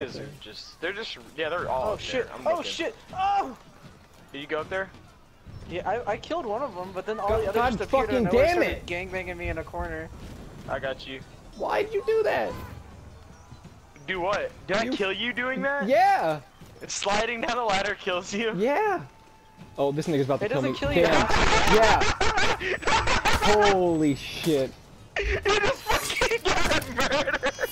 Is just they're just yeah they're all. Oh up shit! There. Oh looking. shit! Oh! Did you go up there? Yeah, I, I killed one of them, but then all God- the others God just appeared fucking out damn started it. gangbanging me in a corner. I got you. Why did you do that? Do what? Did I kill you doing that? Yeah. It's Sliding down a ladder kills you. Yeah. Oh, this nigga's about to It kill doesn't me. kill you. Damn. Yeah. Holy shit. you just fucking got murdered.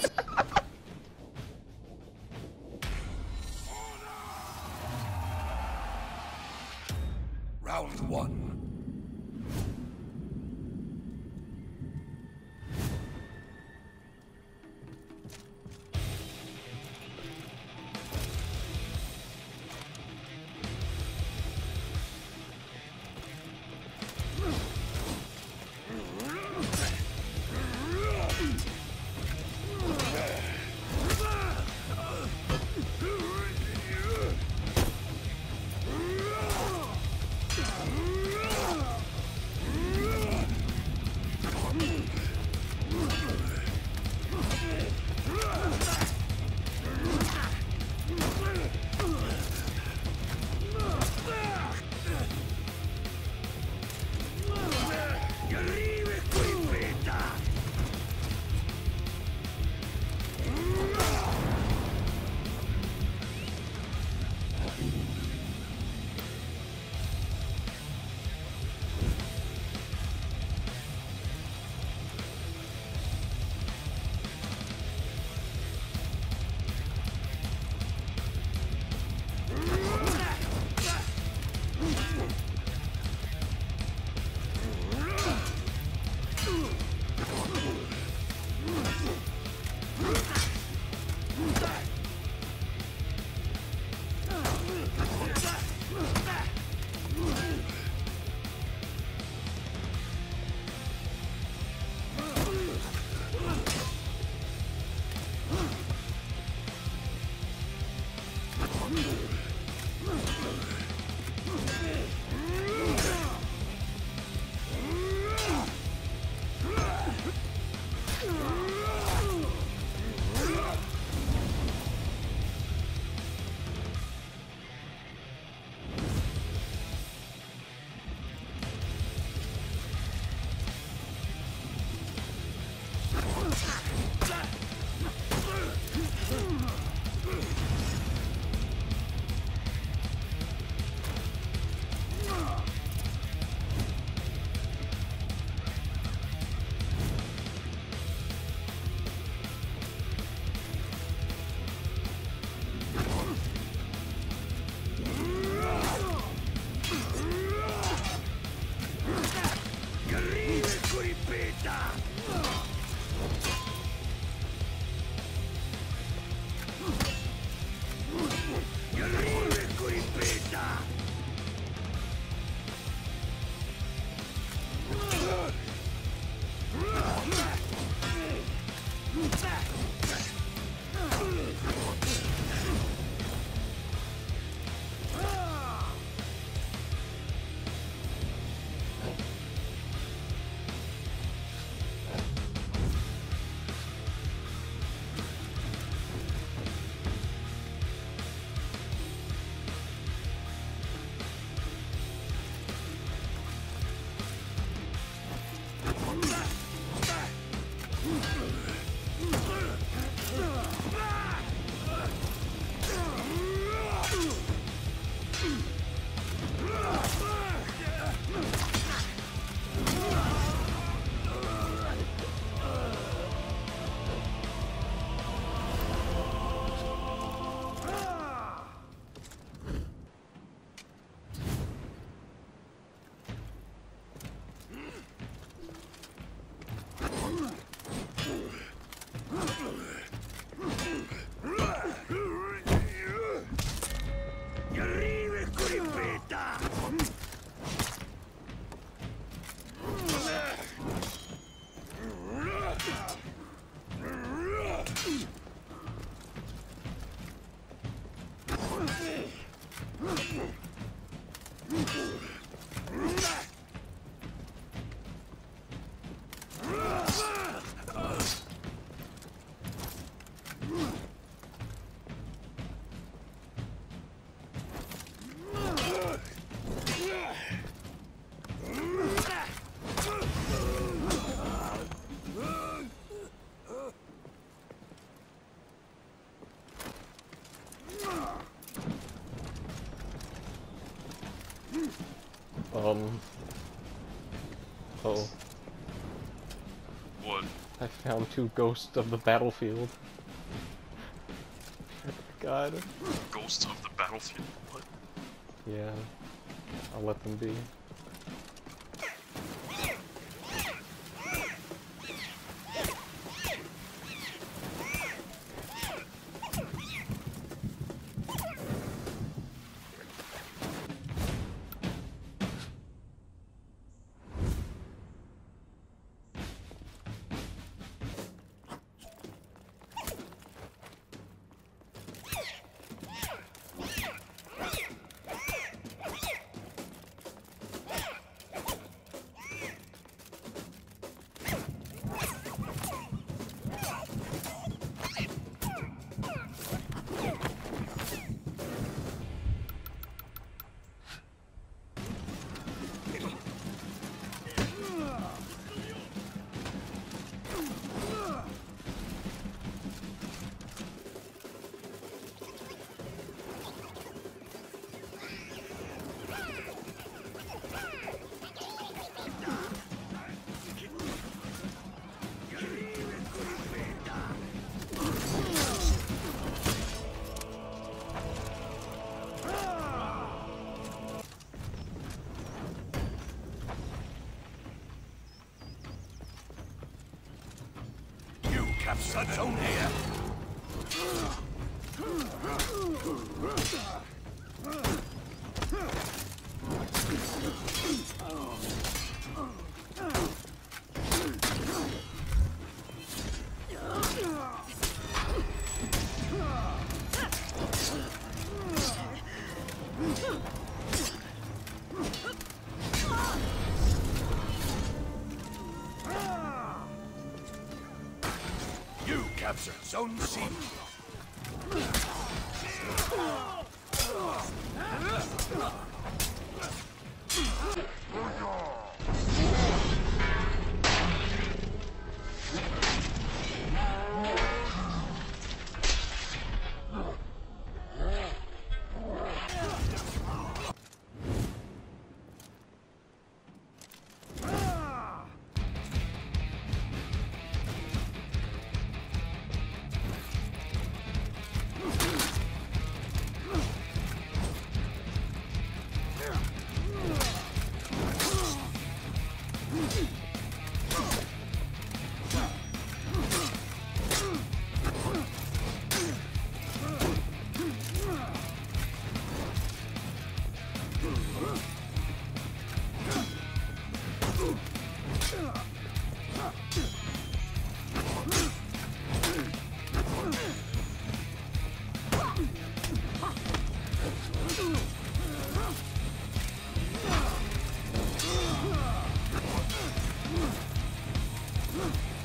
Um. Oh, What? I found two ghosts of the battlefield. God. Ghosts of the battlefield? What? Yeah. I'll let them be. You captured zone here. Capture Zone C. Huh?